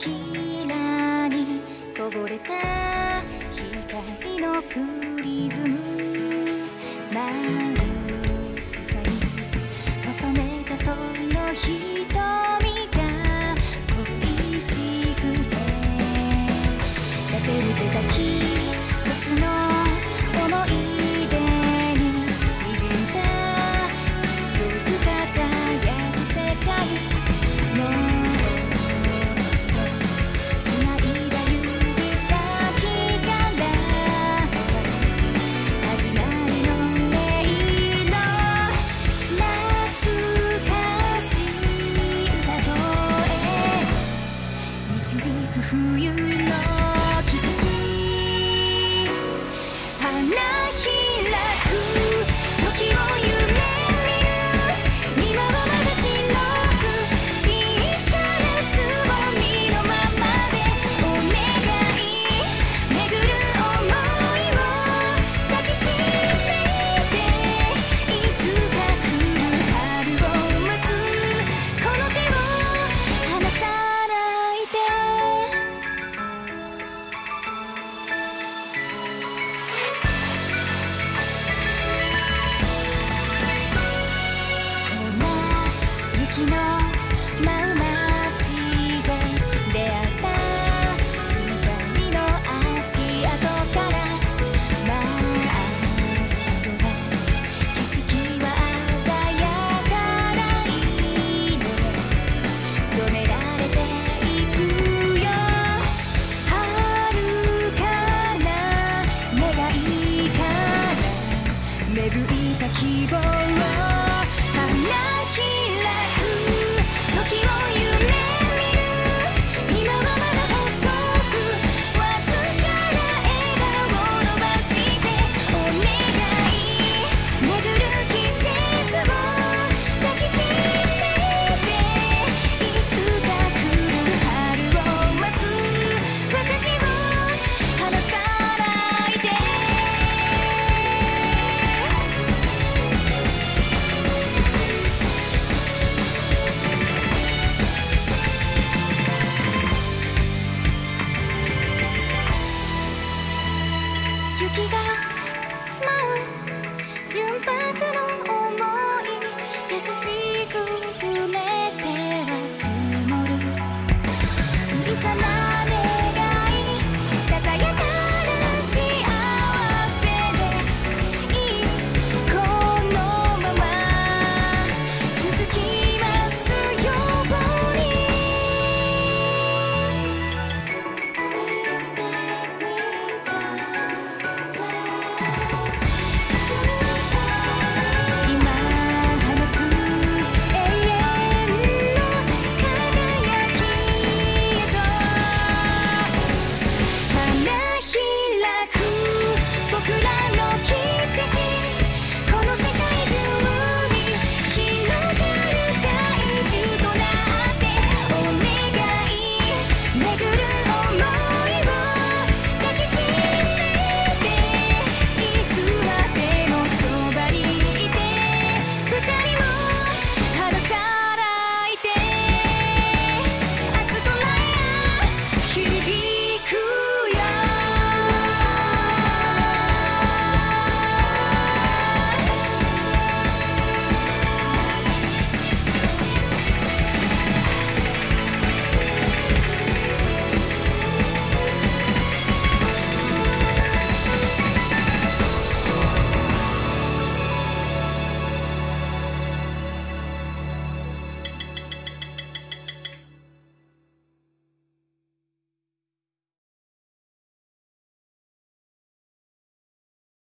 ひらにこぼれた光のプリズム。眩しさに細めたその瞳が恋しくて。駆け抜けた君時の真覚の想い優しい